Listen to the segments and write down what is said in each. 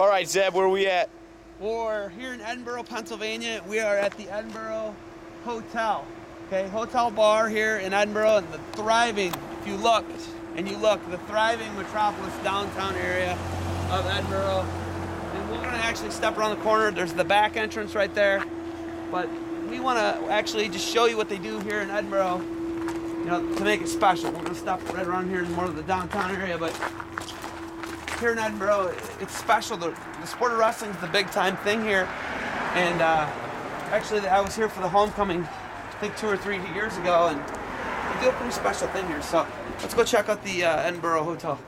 All right, Zeb, where are we at? We're here in Edinboro, Pennsylvania. We are at the Edinboro Hotel. Okay, hotel bar here in Edinboro, and the thriving, if you look and you look, the thriving metropolis downtown area of Edinboro. And we're gonna actually step around the corner. There's the back entrance right there. But we wanna actually just show you what they do here in Edinboro, you know, to make it special. We're gonna stop right around here in more of the downtown area, but here in Edinboro, it's special. The, the sport of wrestling is the big time thing here. And uh, actually, I was here for the homecoming, I think two or three years ago, and they do a pretty special thing here. So let's go check out the uh, Edinboro Hotel.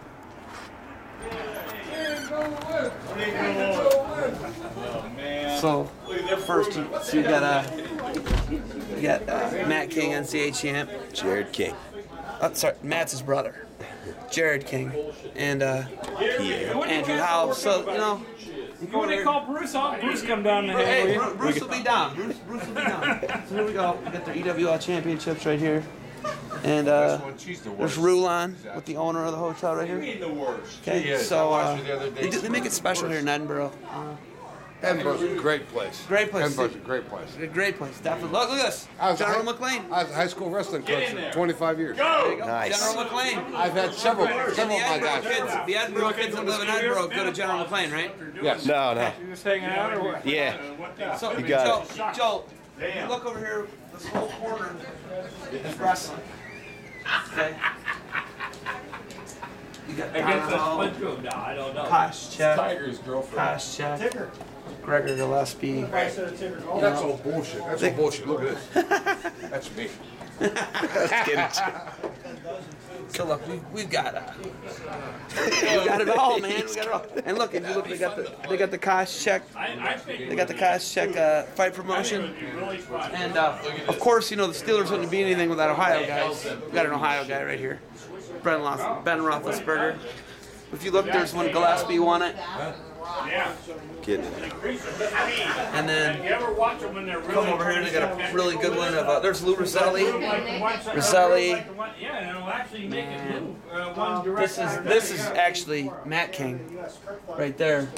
So first, you, so you got uh, you got uh, Matt King, NCAA champ. Jarrod King. Oh, sorry, Matt's his brother, Jarrod King, and uh, Andrew Howe. So you know, you go When they call Bruce out, Bruce come down to hang Hey, with you. Bru- Bruce will be down. Bruce, Bruce will be down. So here we go. We got their EWL championships right here. And uh, there's Rulon with the owner of the hotel right here. the worst. Okay, so uh, they, do, they make it special here in Edinboro. Uh, Edinboro's a great place. Great place. Edinboro's a great place. a great place, definitely. Look, look at this. I was a General high- McLane. I was a high school wrestling coach for 25 years. There you go. Nice. General McLane. I've had several, And several of my Edinboro guys. kids, the Edinboro kids that live in Edinboro go to General McLane, right? Yes. No, no. You just hanging out or what? Yeah. So, You got Joe, Joe, you look over here, this whole corner is wrestling. Okay? You got Against the Dono, split group? No, I don't know. Koscheck, Tiger's girlfriend. Koscheck, Gregor Gillespie. That's all bullshit. That's all bullshit. Look at this. That's me. Let's get it. So look, we've, we've got uh, we got it all, man. We got it all. And look, if you look, they got the they got the Koscheck, I, I think they got the Koscheck uh, fight promotion. And uh, of course, you know the Steelers wouldn't be anything without Ohio guys. We got an Ohio guy right here, Ben, Roth- ben Roethlisberger. If you look, there's when Gillespie won it, Yeah. Kidding. and then You ever watch them when they're really come over here. They got a really good one of uh, there's Lou Rosselli. Rosselli. Yeah, and it'll actually make it move. Uh, one This is this is actually Matt King, right there,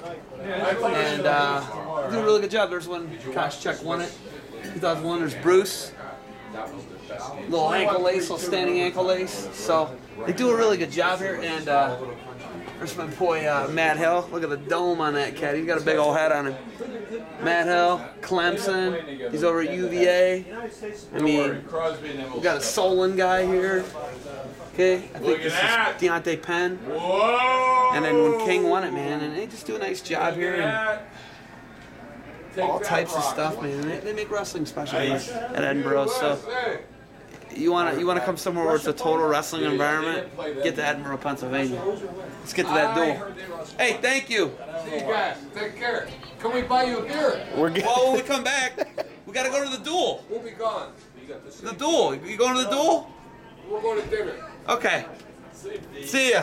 and uh, did a really good job. There's one Koscheck won it. 2001. There's Bruce. Little ankle lace, little standing ankle lace. So they do a really good job here. And uh, there's my boy uh, Matt Hill. Look at the dome on that cat. He's got a big old head on him. Matt Hill, Clemson. He's over at UVA. I mean, we got a Solon guy here. Okay, I think this is Deontay Penn. Whoa! And then when King won it, man, and they just do a nice job here and all types of stuff, man. They, they make wrestling special here at Edinboro. So you wanna you wanna come somewhere where it's a total wrestling environment? Get to Edinboro, Pennsylvania. Let's get to that duel. Hey, thank you. See you guys. Take care. Can we buy you a beer? We're good. Well, when we come back, we gotta go to the duel. We'll be gone. The duel. You going to the duel? We're going to dinner. Okay. See ya.